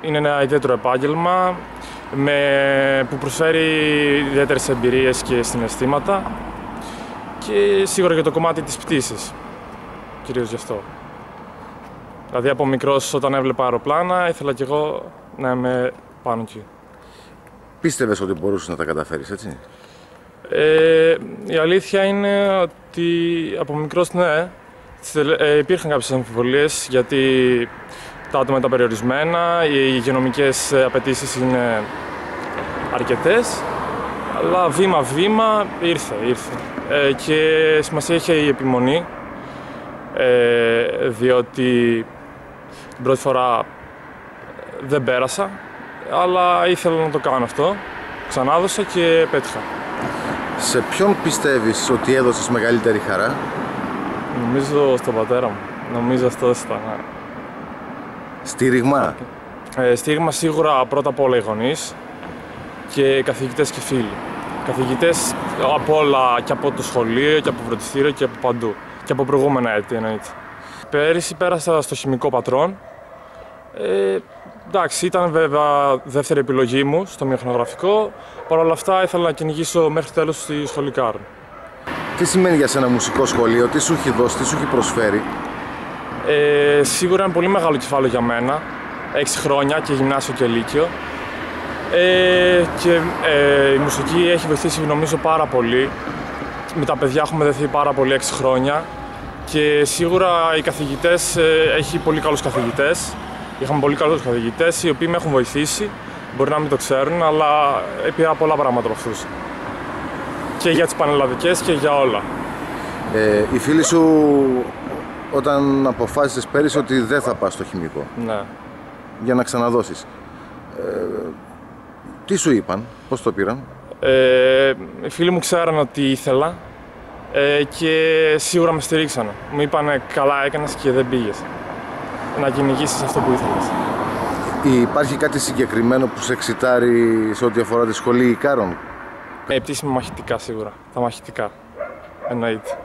είναι ένα ιδιαίτερο επάγγελμα με, που προσφέρει ιδιαίτερες εμπειρίες και συναισθήματα και σίγουρα για το κομμάτι της πτήσης, κυρίως γι' αυτό. Δηλαδή από μικρός όταν έβλεπα αεροπλάνα ήθελα κι εγώ να είμαι πάνω εκεί. Πίστευες ότι μπορούσες να τα καταφέρεις, έτσι; Ε, η αλήθεια είναι ότι από μικρός ναι, ε, υπήρχαν κάποιες αμφιβολίες γιατί τα άτομα ήταν περιορισμένα, οι υγειονομικές απαιτήσεις είναι αρκετές, αλλά βήμα-βήμα ήρθε, ήρθε. Ε, και σημασία είχε η επιμονή, ε, διότι την πρώτη φορά δεν πέρασα, αλλά ήθελα να το κάνω αυτό. Ξανάδωσα και πέτυχα. Σε ποιον πιστεύεις ότι έδωσες μεγαλύτερη χαρά; Νομίζω στον πατέρα μου. Νομίζω αυτό ήταν. Ναι. Στήριγμα. Ε, στήριγμα σίγουρα πρώτα απ' όλα οι γονείς και καθηγητές και φίλοι. Καθηγητές από όλα και από το σχολείο και από φροντιστήριο και από παντού. Και από προηγούμενα έτη εννοείται. Πέρυσι πέρασα στο χημικό πατρόν. Ε, εντάξει, ήταν βέβαια δεύτερη επιλογή μου στο μηχανογραφικό. Παρ' όλα αυτά ήθελα να κυνηγήσω μέχρι τέλος στη σχολικάρων. Τι σημαίνει για σένα μουσικό σχολείο, τι σου έχει δώσει, τι σου έχει προσφέρει; Ε, σίγουρα είναι πολύ μεγάλο κεφάλαιο για μένα. Έξι χρόνια και γυμνάσιο και λύκειο. Ε, και ε, η μουσική έχει βοηθήσει νομίζω πάρα πολύ. Με τα παιδιά έχουμε δεθεί πάρα πολύ έξι χρόνια. Και σίγουρα οι καθηγητές, ε, έχει πολύ καλούς καθηγητές. Είχαμε πολύ καλούς καθηγητές οι οποίοι με έχουν βοηθήσει. Μπορεί να μην το ξέρουν, αλλά πήρα πολλά πράγματα από αυτούς. Και για τις πανελλαδικές και για όλα. Ε, οι φίλοι σου όταν αποφάσισες πέρυσι ότι δεν θα πας στο χημικό Ναι. για να ξαναδώσεις. Ε, τι σου είπαν, πώς το πήραν; Ε, οι φίλοι μου ξέραν ότι ήθελα ε, και σίγουρα με στηρίξανε. Μου είπανε καλά έκανες και δεν πήγες. Να κυνηγήσεις αυτό που ήθελες. Υπάρχει κάτι συγκεκριμένο που σε εξητάρει σε ό,τι αφορά τη σχολή Ικάρων; Ε, πτήση με μαχητικά σίγουρα. Τα μαχητικά. Εννοείται.